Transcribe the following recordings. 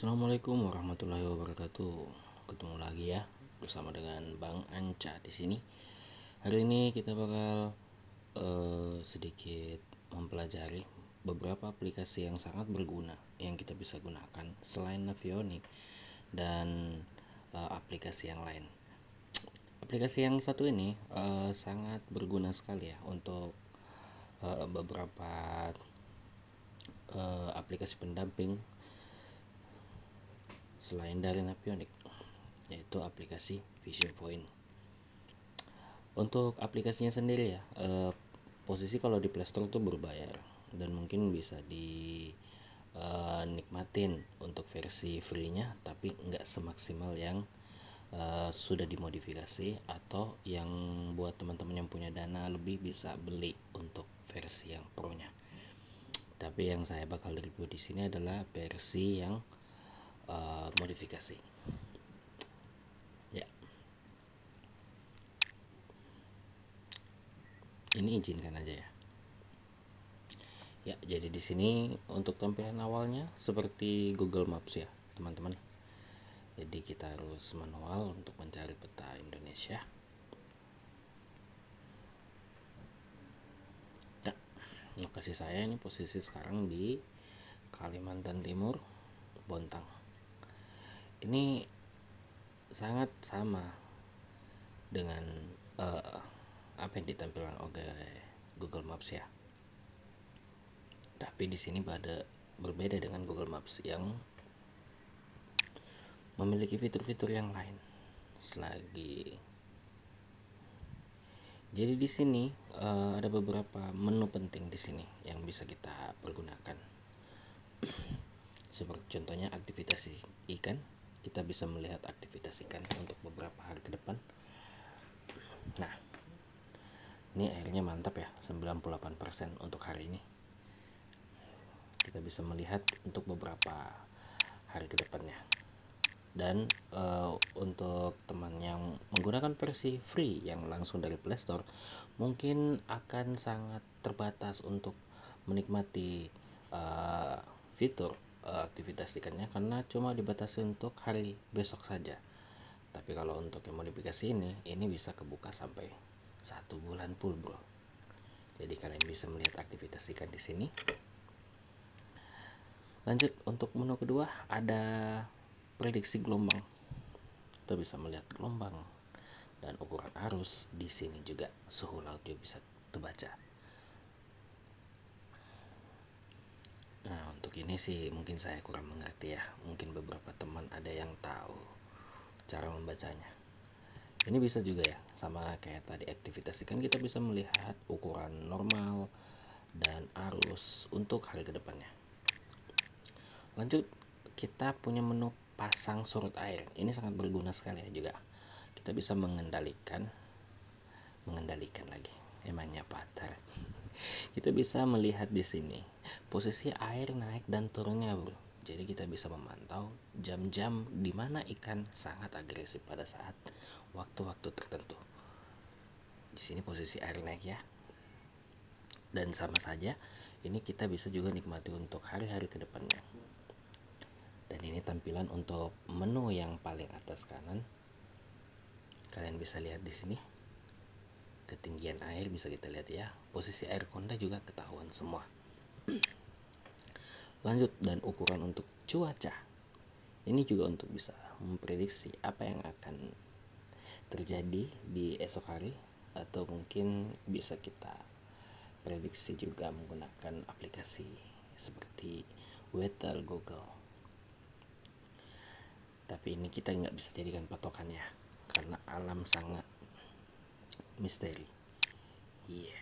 Assalamualaikum warahmatullahi wabarakatuh. Ketemu lagi ya bersama dengan Bang Anca di sini. Hari ini kita bakal uh, sedikit mempelajari beberapa aplikasi yang sangat berguna yang kita bisa gunakan selain Navionic dan uh, aplikasi yang lain. Aplikasi yang satu ini uh, sangat berguna sekali ya untuk uh, beberapa uh, aplikasi pendamping selain dari Navionic yaitu aplikasi Vision Point. Untuk aplikasinya sendiri ya, uh, posisi kalau di Playstore itu berbayar dan mungkin bisa di uh, nikmatin untuk versi free-nya tapi nggak semaksimal yang uh, sudah dimodifikasi atau yang buat teman-teman yang punya dana lebih bisa beli untuk versi yang pro-nya. Tapi yang saya bakal review di sini adalah versi yang uh, modifikasi. Ya. Ini izinkan aja ya. Ya, jadi di sini untuk tampilan awalnya seperti Google Maps ya, teman-teman. Jadi kita harus manual untuk mencari peta Indonesia. Nah, lokasi saya ini posisi sekarang di Kalimantan Timur, Bontang. Ini sangat sama dengan uh, apa yang ditampilkan oleh Google Maps ya. Tapi di sini pada berbeda dengan Google Maps yang memiliki fitur-fitur yang lain selagi. Jadi di sini uh, ada beberapa menu penting di sini yang bisa kita pergunakan. Seperti contohnya aktivitas ikan kita bisa melihat aktivitas ikan untuk beberapa hari ke depan. Nah ini airnya mantap ya 98% untuk hari ini. Kita bisa melihat untuk beberapa hari ke depannya. Dan uh, untuk teman yang menggunakan versi free yang langsung dari Playstore mungkin akan sangat terbatas untuk menikmati uh, fitur uh, aktivitas ikannya karena cuma dibatasi untuk hari besok saja. Tapi kalau untuk yang modifikasi ini ini bisa kebuka sampai satu bulan full bro. Jadi kalian bisa melihat aktivitas ikan di sini. Lanjut untuk menu kedua ada prediksi gelombang. Kita bisa melihat gelombang dan ukuran arus di sini juga. Suhu laut juga bisa terbaca nah untuk ini sih mungkin saya kurang mengerti ya. Mungkin beberapa teman ada yang tahu cara membacanya. Ini bisa juga ya sama kayak tadi aktivitas. Kan kita bisa melihat ukuran normal dan arus untuk hari ke depannya lanjut kita punya menu pasang surut air. Ini sangat berguna sekali ya juga. Kita bisa mengendalikan mengendalikan lagi. Emangnya patar kita bisa melihat di sini posisi air naik dan turunnya bro jadi kita bisa memantau jam-jam di mana ikan sangat agresif pada saat waktu-waktu tertentu. Di sini posisi air naik ya. Dan sama saja ini kita bisa juga nikmati untuk hari-hari ke depannya dan ini tampilan untuk menu yang paling atas kanan. Kalian bisa lihat di sini ketinggian air bisa kita lihat ya. Posisi air konda juga ketahuan semua. Lanjut dan ukuran untuk cuaca. Ini juga untuk bisa memprediksi apa yang akan terjadi di esok hari atau mungkin bisa kita prediksi juga menggunakan aplikasi seperti Weather Google. Tapi ini kita nggak bisa jadikan patokannya karena alam sangat misteri. Iya. Yeah.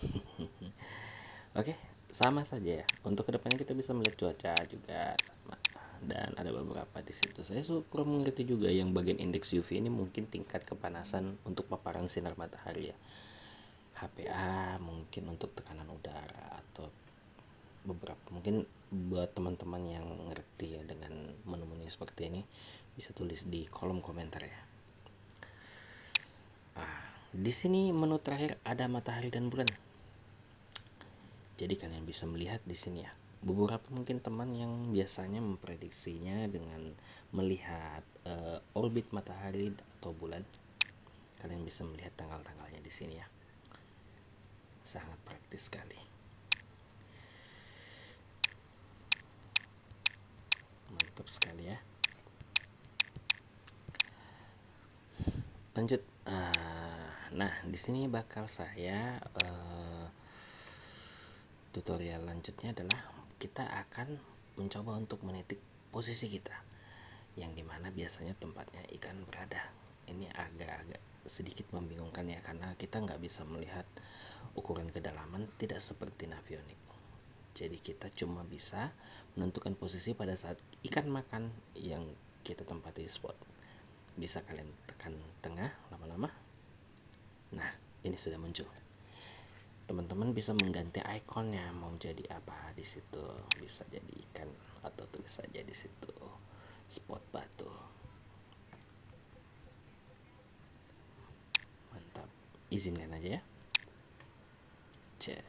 oke okay, sama saja ya. Untuk ke depannya kita bisa melihat cuaca juga sama. Dan ada beberapa di situ. Saya kurang mengerti juga yang bagian indeks UV ini mungkin tingkat kepanasan untuk paparan sinar matahari ya. HPA mungkin untuk tekanan udara atau beberapa mungkin buat teman-teman yang ngerti ya dengan menu-menu seperti ini bisa tulis di kolom komentar ya. Ah, di sini menu terakhir ada matahari dan bulan. Jadi kalian bisa melihat di sini ya beberapa mungkin teman yang biasanya memprediksinya dengan melihat uh, orbit matahari atau bulan. Kalian bisa melihat tanggal-tanggalnya di sini ya. Sangat praktis sekali. Mantap sekali ya. Lanjut uh, nah di sini bakal saya uh, tutorial lanjutnya adalah kita akan mencoba untuk menitik posisi kita. Yang di mana biasanya tempatnya ikan berada. Ini agak-agak sedikit membingungkan ya karena kita nggak bisa melihat ukuran kedalaman tidak seperti navionik jadi kita cuma bisa menentukan posisi pada saat ikan makan yang kita tempati spot. Bisa kalian tekan tengah lama-lama nah ini sudah muncul. Teman-teman bisa mengganti ikonnya. Mau jadi apa di situ? Bisa jadi ikan atau tulis saja di situ. Spot batu. Mantap. Izinkan aja ya. Cek.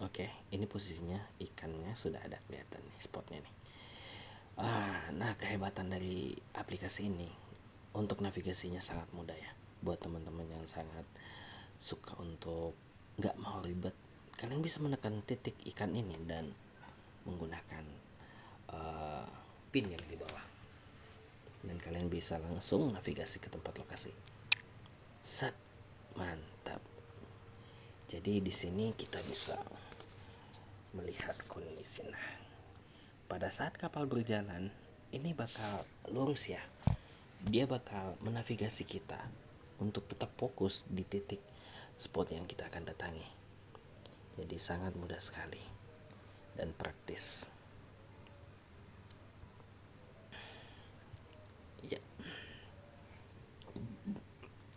Oke ini posisinya. Ikannya sudah ada kelihatan nih spotnya nih. Ah, nah kehebatan dari aplikasi ini untuk navigasinya sangat mudah ya. Buat teman-teman yang sangat suka untuk nggak mau ribet kalian bisa menekan titik ikan ini dan menggunakan uh, pin yang di bawah. Dan kalian bisa langsung navigasi ke tempat lokasi. Set. Mantap. Jadi di sini kita bisa melihat kondisi nah pada saat kapal berjalan ini bakal lurus ya dia bakal menavigasi kita untuk tetap fokus di titik spot yang kita akan datangi. Jadi sangat mudah sekali dan praktis. Ya.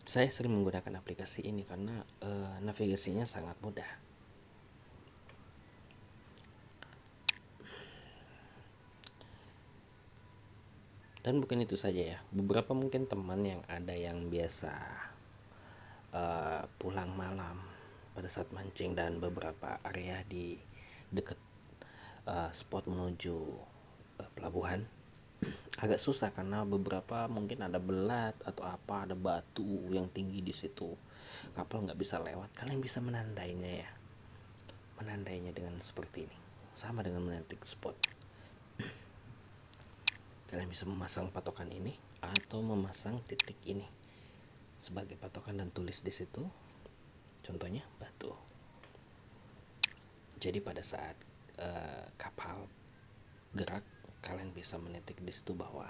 Saya sering menggunakan aplikasi ini karena uh, navigasinya sangat mudah. Dan bukan itu saja ya beberapa mungkin teman yang ada yang biasa uh, pulang malam pada saat mancing dan beberapa area di dekat uh, spot menuju uh, pelabuhan agak susah karena beberapa mungkin ada belat atau apa ada batu yang tinggi di situ. Kapal nggak bisa lewat. Kalian bisa menandainya ya? Menandainya dengan seperti ini. Sama dengan menantik spot kalian bisa memasang patokan ini atau memasang titik ini sebagai patokan dan tulis di situ. Contohnya batu. Jadi pada saat uh, kapal gerak kalian bisa menitik di situ bahwa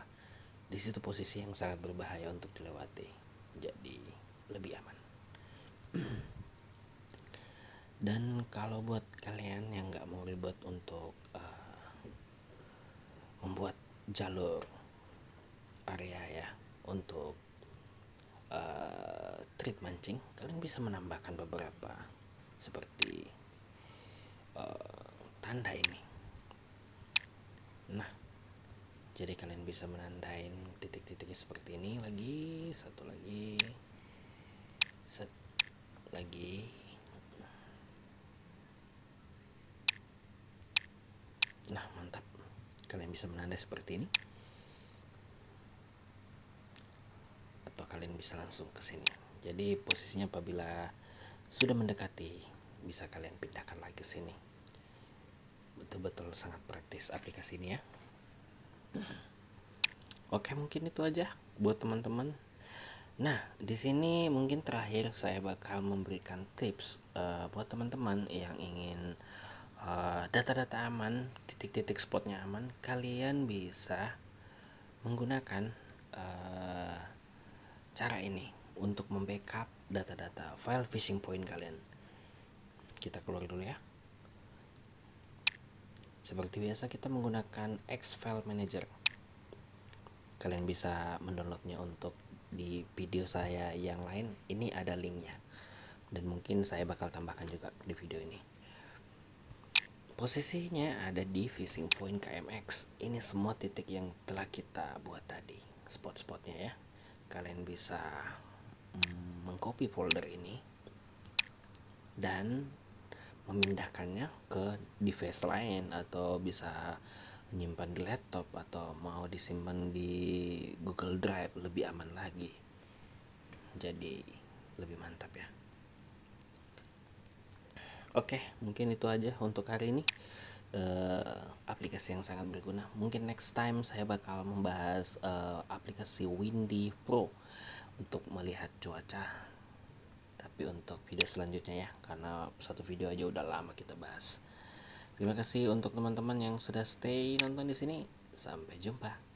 di situ posisi yang sangat berbahaya untuk dilewati. Jadi lebih aman. Dan kalau buat kalian yang nggak mau ribet untuk uh, jalur area ya untuk uh, trip mancing. Kalian bisa menambahkan beberapa seperti uh, tanda ini. Nah jadi kalian bisa menandain titik-titiknya seperti ini lagi satu lagi set lagi. Nah mantap kalian bisa menandai seperti ini? Atau kalian bisa langsung ke sini? Jadi posisinya apabila sudah mendekati bisa kalian pindahkan lagi ke sini. Betul-betul sangat praktis aplikasi ini ya. Oke mungkin itu aja buat teman-teman. Nah, di sini mungkin terakhir saya bakal memberikan tips uh, buat teman-teman yang ingin Eh, data-data uh, aman, titik-titik spotnya aman, kalian bisa menggunakan uh, cara ini untuk membackup data-data file phishing point kalian. Kita keluar dulu ya. Seperti biasa kita menggunakan X File Manager. Kalian bisa mendownloadnya untuk di video saya yang lain. Ini ada linknya. Dan mungkin saya bakal tambahkan juga di video ini Posisinya ada di fishing point KMX. Ini semua titik yang telah kita buat tadi, spot-spotnya ya. Kalian bisa mm, mengcopy folder ini dan memindahkannya ke device lain atau bisa menyimpan di laptop atau mau disimpan di Google Drive lebih aman lagi jadi lebih mantap ya oke mungkin itu aja untuk hari ini. Uh, aplikasi yang sangat berguna. Mungkin next time saya bakal membahas uh, aplikasi Windy Pro untuk melihat cuaca. Tapi untuk video selanjutnya ya karena satu video aja udah lama kita bahas. Terima kasih untuk teman-teman yang sudah stay nonton di sini. Sampai jumpa